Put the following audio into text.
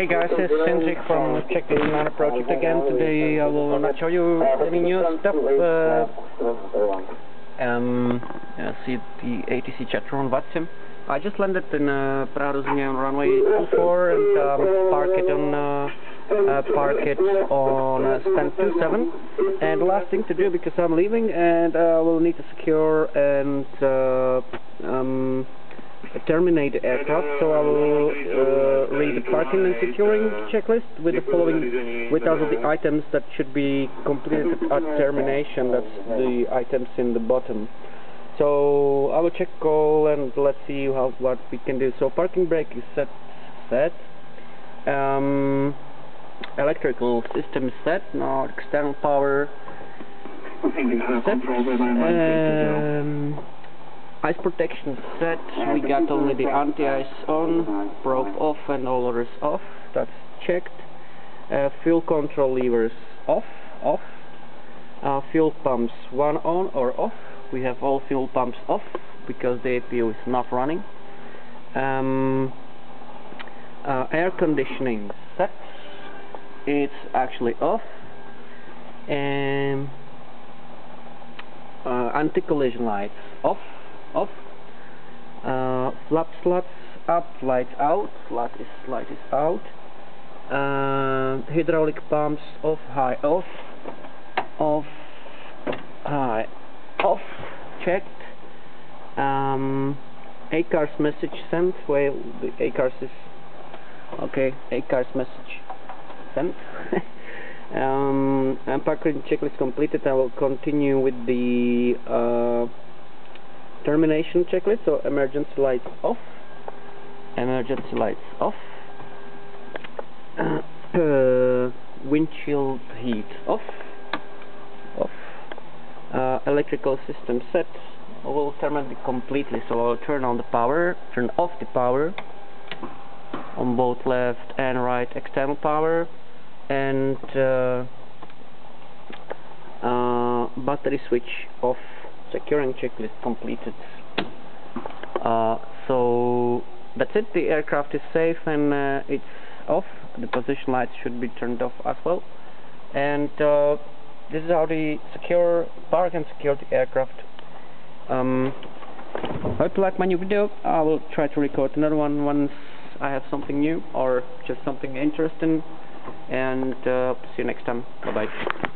Hey guys, it's Sinjik from Czech DC-9 Project again. Today I will not show you any new stuff. Uh, um, see the ATC Chatron Vatsim. I just landed in uh, Prague Ruzyně on runway 24 and um, park it on uh, uh, park it on uh, stand 27. And last thing to do because I'm leaving and I uh, will need to secure and uh, um, terminate the aircraft. So I will uh, read the parking and securing checklist with the following, with all of the items that should be completed at termination. That's the items in the bottom. So I will check all and let's see how what we can do. So parking brake is set. Set. Um, electrical system is set. Now external power. Set. Um, Ice protection set, we got only the anti-ice on, probe off and all others off, that's checked. Uh, fuel control levers off, off. Uh, fuel pumps one on or off, we have all fuel pumps off because the APU is not running. Um, uh, air conditioning set, it's actually off. And uh, anti-collision lights off off. Uh, flap slats up lights out. Light is light is out. Uh, hydraulic pumps off high off. Off high off. Checked. Um, ACARS message sent. Well the ACARS is okay ACARS message sent. Um, unpacking checklist completed. I will continue with the uh, termination checklist so emergency lights off. Emergency lights off. Uh, windshield heat off. Off. Uh, electrical system set. I will terminate it completely so I'll turn on the power turn off the power on both left and right external power. And uh, uh, battery switch off securing checklist completed. Uh, so that's it, the aircraft is safe and uh, it's off. The position lights should be turned off as well. And uh, this is how to secure, park and secure the aircraft. Um, hope you like my new video. I will try to record another one once I have something new or just something interesting. And uh, see you next time. Bye bye.